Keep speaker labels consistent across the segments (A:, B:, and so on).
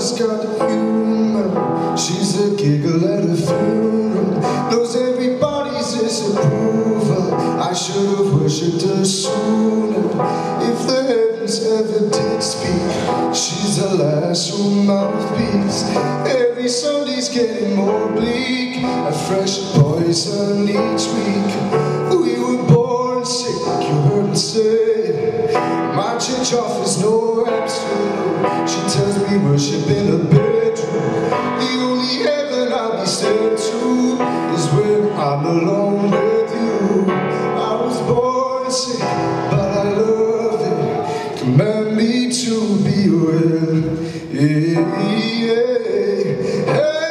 A: has got humor. She's a giggle at a funeral. Knows everybody's disapproval. I should have worshipped her sooner. If the heavens ever did speak, she's the last mouthpiece. Every Sunday's getting more bleak. A fresh poison each week. We were born sick, you heard me say. My church offers no absolute. She tells be worshipping a bedroom. The only heaven I'll be sent to Is when I'm alone with you. I was born sick, but I love it. Command me to be well. Yeah, yeah.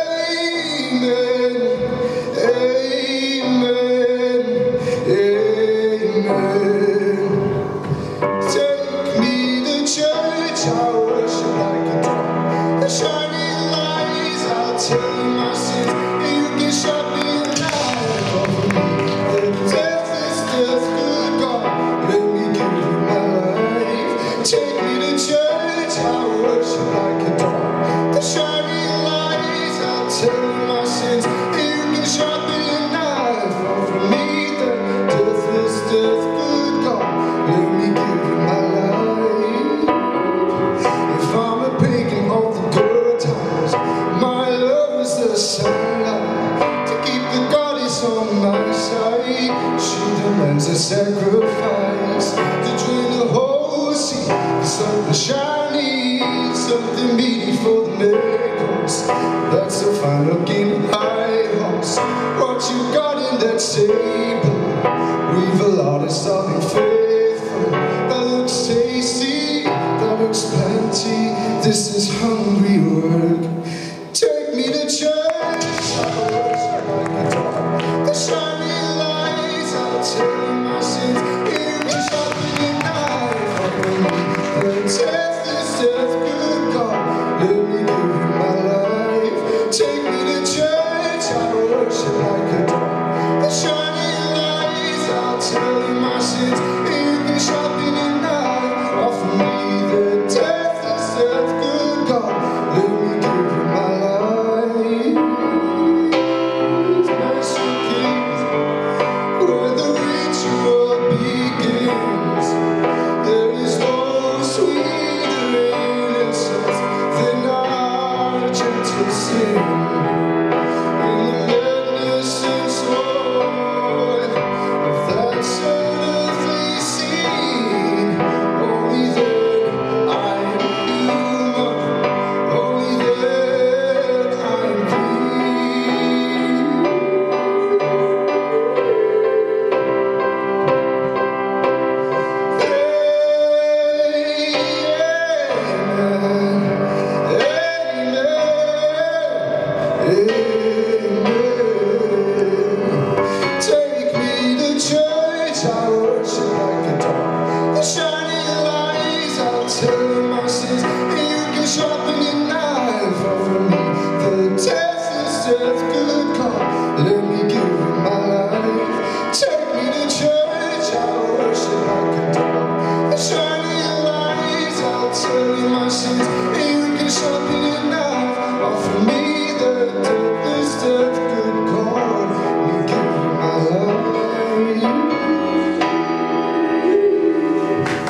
A: 情。a sacrifice to drain the whole sea. Something shiny, something meaty for the miracles. That's the final game high horse What you got in that table? We've a lot of starving food.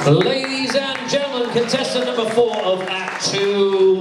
B: Ladies and gentlemen, contestant number four of Act Two.